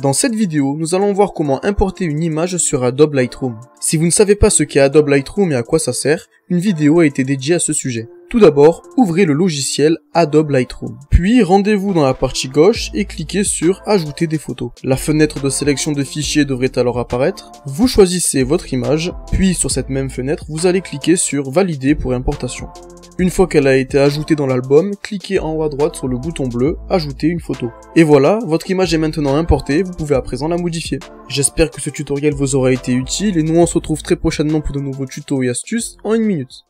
Dans cette vidéo, nous allons voir comment importer une image sur Adobe Lightroom. Si vous ne savez pas ce qu'est Adobe Lightroom et à quoi ça sert, une vidéo a été dédiée à ce sujet. Tout d'abord, ouvrez le logiciel Adobe Lightroom. Puis rendez-vous dans la partie gauche et cliquez sur Ajouter des photos. La fenêtre de sélection de fichiers devrait alors apparaître. Vous choisissez votre image, puis sur cette même fenêtre, vous allez cliquer sur Valider pour importation. Une fois qu'elle a été ajoutée dans l'album, cliquez en haut à droite sur le bouton bleu, ajouter une photo. Et voilà, votre image est maintenant importée, vous pouvez à présent la modifier. J'espère que ce tutoriel vous aura été utile et nous on se retrouve très prochainement pour de nouveaux tutos et astuces en une minute.